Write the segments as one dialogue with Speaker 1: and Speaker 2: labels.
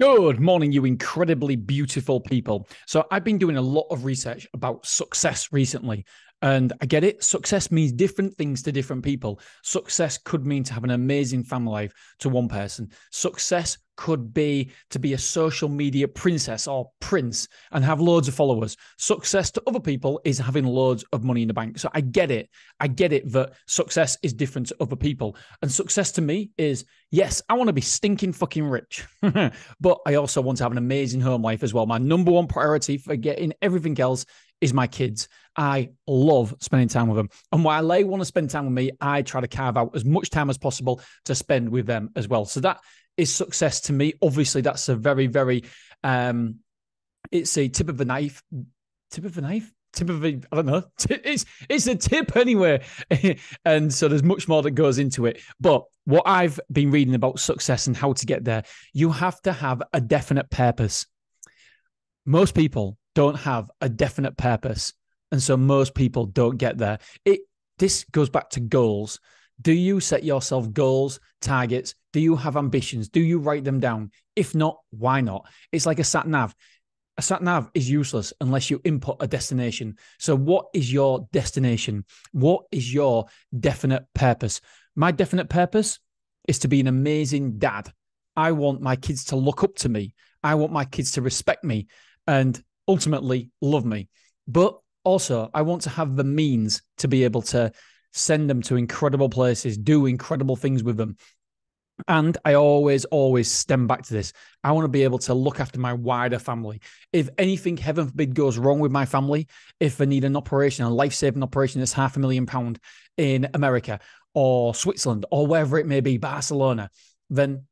Speaker 1: Good morning, you incredibly beautiful people. So, I've been doing a lot of research about success recently. And I get it. Success means different things to different people. Success could mean to have an amazing family life to one person. Success could be to be a social media princess or prince and have loads of followers. Success to other people is having loads of money in the bank. So I get it. I get it that success is different to other people. And success to me is yes, I want to be stinking fucking rich, but I also want to have an amazing home life as well. My number one priority for getting everything else is my kids. I love spending time with them. And while they want to spend time with me, I try to carve out as much time as possible to spend with them as well. So that is success to me. Obviously, that's a very, very, um, it's a tip of the knife, tip of the knife, tip of a, I don't know. It's it's a tip anyway, and so there's much more that goes into it. But what I've been reading about success and how to get there, you have to have a definite purpose. Most people don't have a definite purpose, and so most people don't get there. It this goes back to goals. Do you set yourself goals, targets? Do you have ambitions? Do you write them down? If not, why not? It's like a sat nav. A sat nav is useless unless you input a destination. So, what is your destination? What is your definite purpose? My definite purpose is to be an amazing dad. I want my kids to look up to me. I want my kids to respect me and ultimately love me. But also, I want to have the means to be able to send them to incredible places, do incredible things with them. And I always, always stem back to this. I want to be able to look after my wider family. If anything, heaven forbid, goes wrong with my family, if I need an operation, a life saving operation that's half a million pound in America or Switzerland or wherever it may be, Barcelona, then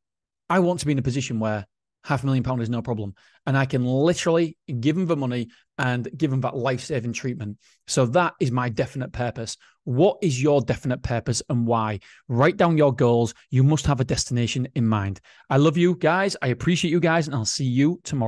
Speaker 1: I want to be in a position where half a million pound is no problem. And I can literally give them the money and give them that life saving treatment. So that is my definite purpose. What is your definite purpose and why? Write down your goals. You must have a destination in mind. I love you guys. I appreciate you guys, and I'll see you tomorrow.